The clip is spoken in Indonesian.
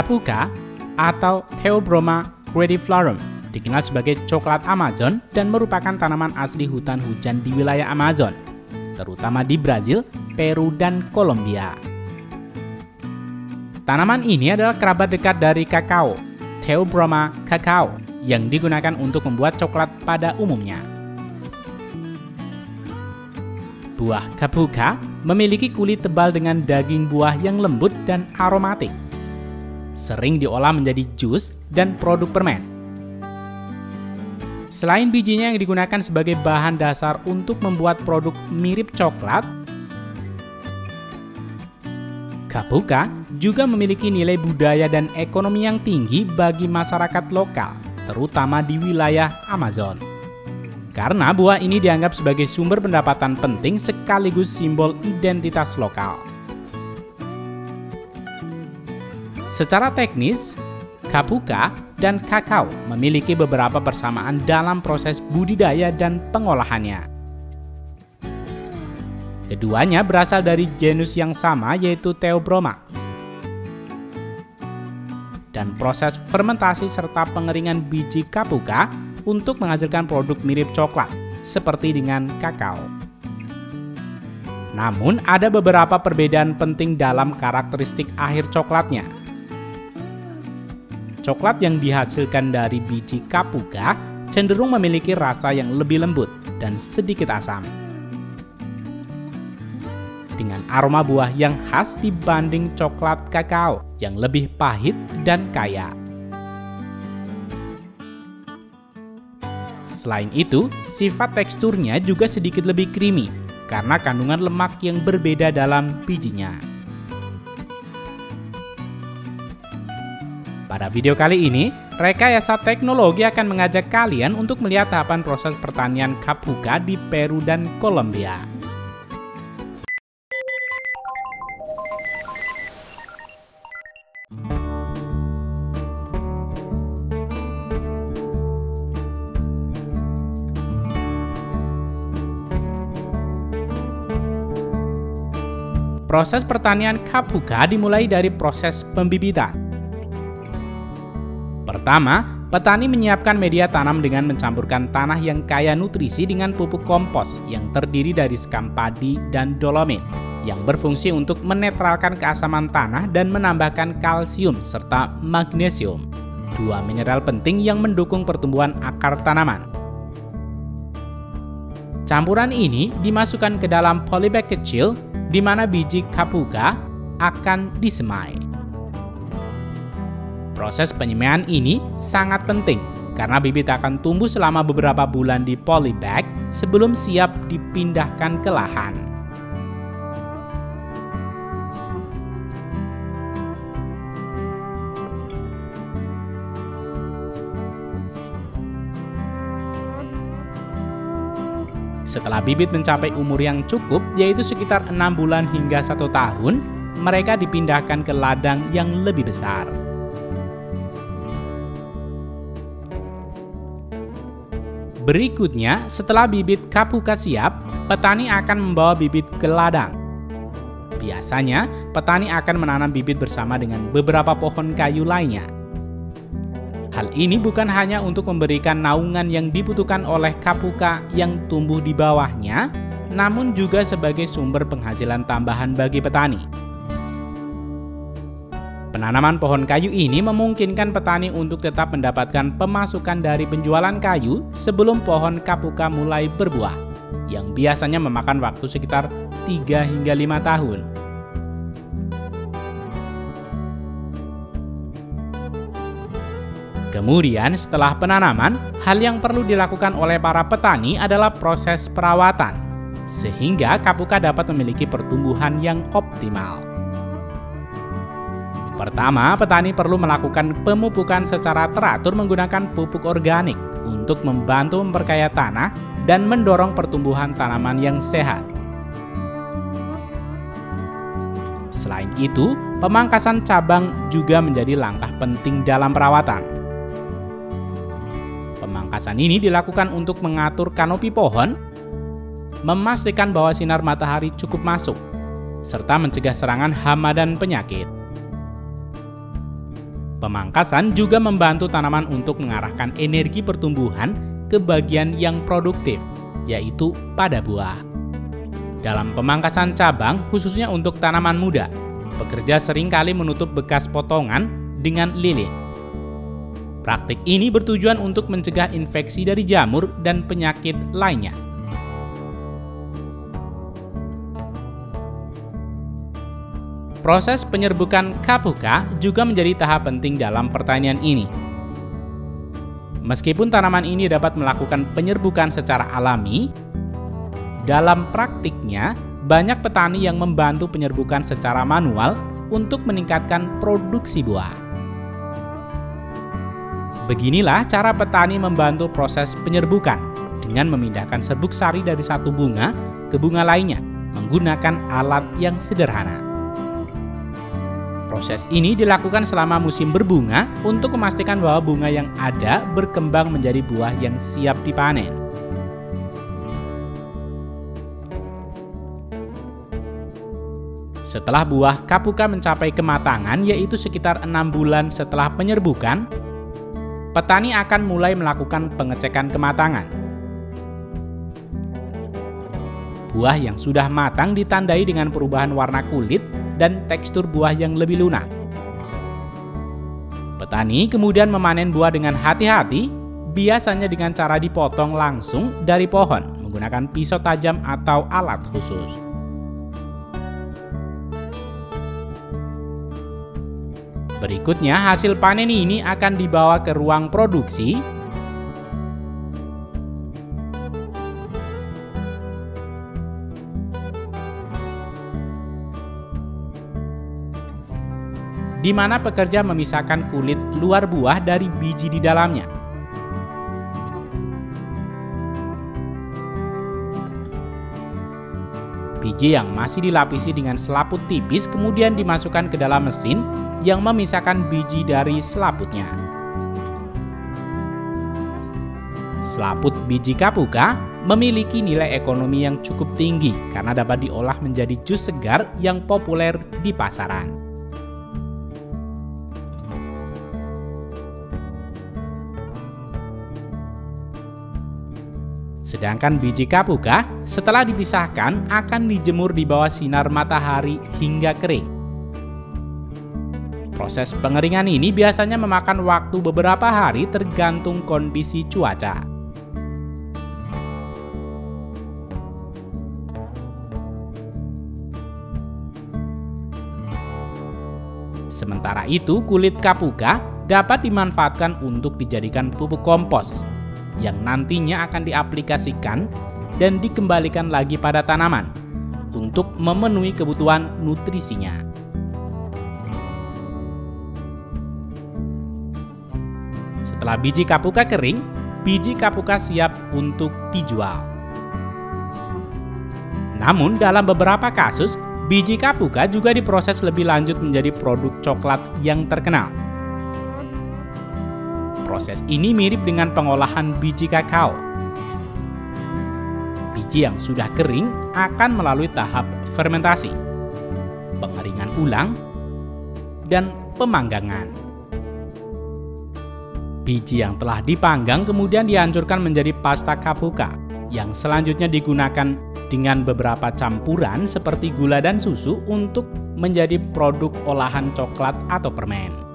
Kapuka atau Theobroma gradiflorum dikenal sebagai coklat Amazon dan merupakan tanaman asli hutan hujan di wilayah Amazon, terutama di Brazil, Peru, dan Kolombia. Tanaman ini adalah kerabat dekat dari kakao, Theobroma cacao, yang digunakan untuk membuat coklat pada umumnya. Buah kapuka memiliki kulit tebal dengan daging buah yang lembut dan aromatik. Sering diolah menjadi jus dan produk permen. Selain bijinya yang digunakan sebagai bahan dasar untuk membuat produk mirip coklat, kapuka juga memiliki nilai budaya dan ekonomi yang tinggi bagi masyarakat lokal, terutama di wilayah Amazon. Karena buah ini dianggap sebagai sumber pendapatan penting sekaligus simbol identitas lokal. Secara teknis, kapuka dan kakao memiliki beberapa persamaan dalam proses budidaya dan pengolahannya. Keduanya berasal dari genus yang sama yaitu Theobroma. Dan proses fermentasi serta pengeringan biji kapuka untuk menghasilkan produk mirip coklat, seperti dengan kakao. Namun, ada beberapa perbedaan penting dalam karakteristik akhir coklatnya. Coklat yang dihasilkan dari biji kapuka cenderung memiliki rasa yang lebih lembut dan sedikit asam. Dengan aroma buah yang khas dibanding coklat kakao yang lebih pahit dan kaya. Selain itu, sifat teksturnya juga sedikit lebih creamy karena kandungan lemak yang berbeda dalam bijinya. Pada video kali ini, Rekayasa Teknologi akan mengajak kalian untuk melihat tahapan proses pertanian kapuka di Peru dan Kolombia. Proses pertanian kapuka dimulai dari proses pembibitan. Pertama, petani menyiapkan media tanam dengan mencampurkan tanah yang kaya nutrisi dengan pupuk kompos yang terdiri dari sekam padi dan dolomit yang berfungsi untuk menetralkan keasaman tanah dan menambahkan kalsium serta magnesium, dua mineral penting yang mendukung pertumbuhan akar tanaman. Campuran ini dimasukkan ke dalam polybag kecil di mana biji kapuka akan disemai. Proses penyemaian ini sangat penting karena bibit akan tumbuh selama beberapa bulan di polybag sebelum siap dipindahkan ke lahan. Setelah bibit mencapai umur yang cukup, yaitu sekitar enam bulan hingga satu tahun, mereka dipindahkan ke ladang yang lebih besar. Berikutnya, setelah bibit kapuka siap, petani akan membawa bibit ke ladang. Biasanya, petani akan menanam bibit bersama dengan beberapa pohon kayu lainnya. Hal ini bukan hanya untuk memberikan naungan yang dibutuhkan oleh kapuka yang tumbuh di bawahnya, namun juga sebagai sumber penghasilan tambahan bagi petani. Penanaman pohon kayu ini memungkinkan petani untuk tetap mendapatkan pemasukan dari penjualan kayu sebelum pohon kapuka mulai berbuah, yang biasanya memakan waktu sekitar 3 hingga 5 tahun. Kemudian setelah penanaman, hal yang perlu dilakukan oleh para petani adalah proses perawatan, sehingga kapuka dapat memiliki pertumbuhan yang optimal. Pertama, petani perlu melakukan pemupukan secara teratur menggunakan pupuk organik untuk membantu memperkaya tanah dan mendorong pertumbuhan tanaman yang sehat. Selain itu, pemangkasan cabang juga menjadi langkah penting dalam perawatan. Pemangkasan ini dilakukan untuk mengatur kanopi pohon, memastikan bahwa sinar matahari cukup masuk, serta mencegah serangan hama dan penyakit. Pemangkasan juga membantu tanaman untuk mengarahkan energi pertumbuhan ke bagian yang produktif, yaitu pada buah. Dalam pemangkasan cabang, khususnya untuk tanaman muda, pekerja sering kali menutup bekas potongan dengan lilin. Praktik ini bertujuan untuk mencegah infeksi dari jamur dan penyakit lainnya. Proses penyerbukan kapuka juga menjadi tahap penting dalam pertanian ini. Meskipun tanaman ini dapat melakukan penyerbukan secara alami, dalam praktiknya banyak petani yang membantu penyerbukan secara manual untuk meningkatkan produksi buah. Beginilah cara petani membantu proses penyerbukan dengan memindahkan serbuk sari dari satu bunga ke bunga lainnya menggunakan alat yang sederhana. Proses ini dilakukan selama musim berbunga untuk memastikan bahwa bunga yang ada berkembang menjadi buah yang siap dipanen. Setelah buah kapuka mencapai kematangan yaitu sekitar enam bulan setelah penyerbukan, petani akan mulai melakukan pengecekan kematangan. Buah yang sudah matang ditandai dengan perubahan warna kulit dan tekstur buah yang lebih lunak. Petani kemudian memanen buah dengan hati-hati, biasanya dengan cara dipotong langsung dari pohon menggunakan pisau tajam atau alat khusus. Berikutnya, hasil panen ini akan dibawa ke ruang produksi di mana pekerja memisahkan kulit luar buah dari biji di dalamnya. Biji yang masih dilapisi dengan selaput tipis kemudian dimasukkan ke dalam mesin yang memisahkan biji dari selaputnya. Selaput biji kapuka memiliki nilai ekonomi yang cukup tinggi karena dapat diolah menjadi jus segar yang populer di pasaran. Sedangkan biji kapuka setelah dipisahkan akan dijemur di bawah sinar matahari hingga kering. Proses pengeringan ini biasanya memakan waktu beberapa hari tergantung kondisi cuaca. Sementara itu, kulit kapuka dapat dimanfaatkan untuk dijadikan pupuk kompos yang nantinya akan diaplikasikan dan dikembalikan lagi pada tanaman untuk memenuhi kebutuhan nutrisinya. Setelah biji kapuka kering, biji kapuka siap untuk dijual. Namun dalam beberapa kasus, biji kapuka juga diproses lebih lanjut menjadi produk coklat yang terkenal. Proses ini mirip dengan pengolahan biji kakao. Biji yang sudah kering akan melalui tahap fermentasi, pengeringan ulang, dan pemanggangan. Biji yang telah dipanggang kemudian dihancurkan menjadi pasta kapuka yang selanjutnya digunakan dengan beberapa campuran seperti gula dan susu untuk menjadi produk olahan coklat atau permen.